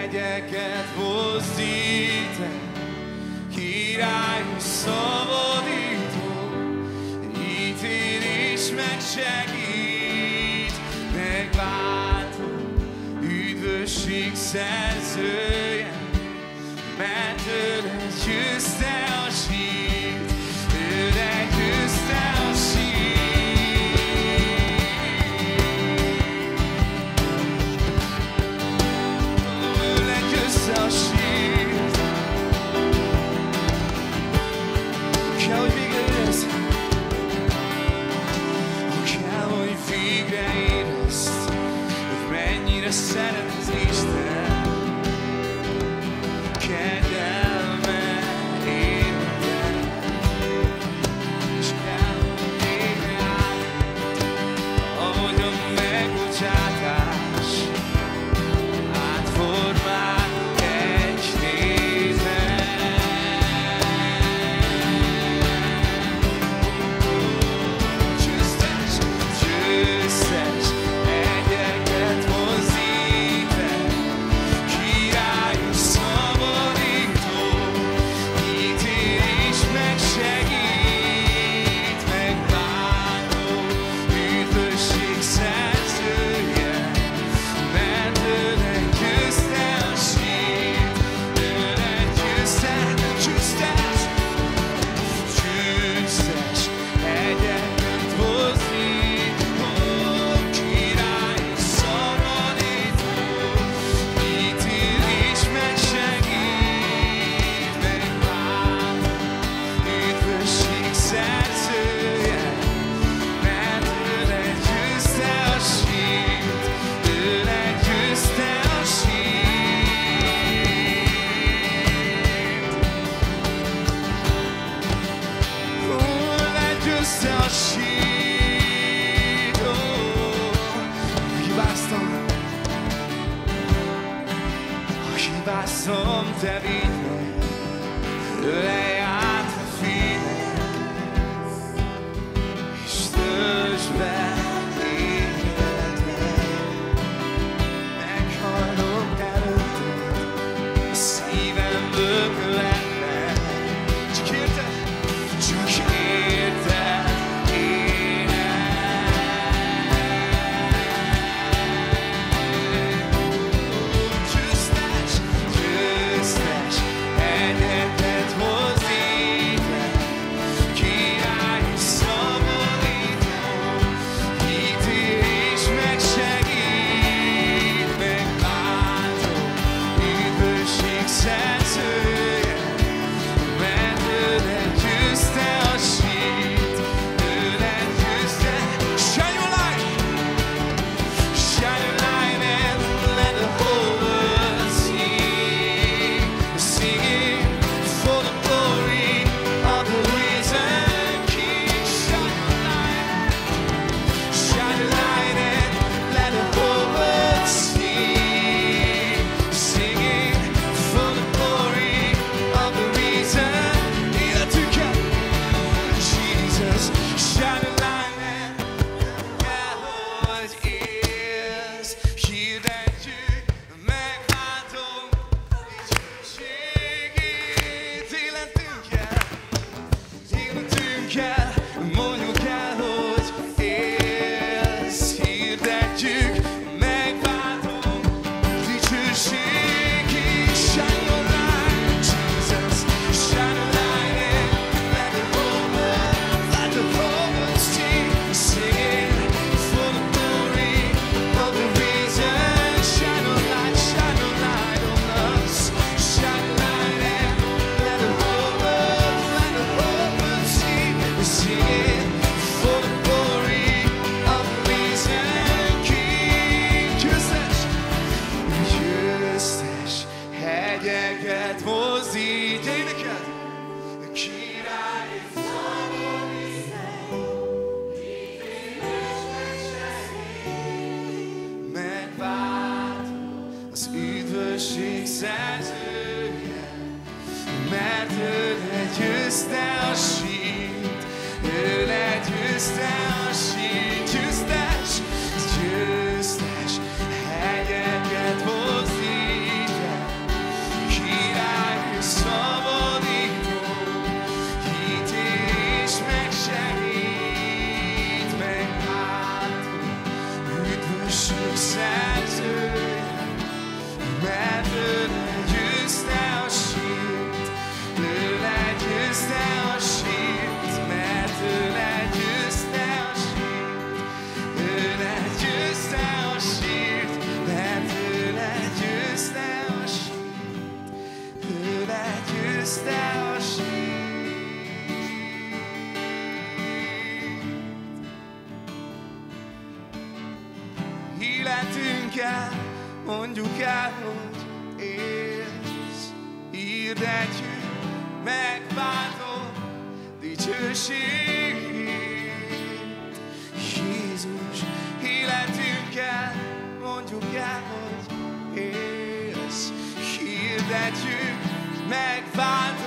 hegyeket mozdít el, királyú szabadító, ítél is megsegít, megváltó, üdvösség szerzője, mert ő győzte need a sentence each hibáztam, te védj meg, she says életünkkel, mondjuk el, hogy élsz, hirdetjük, megváltod dicsőségét. Jézus, életünkkel, mondjuk el, hogy élsz, hirdetjük, megváltod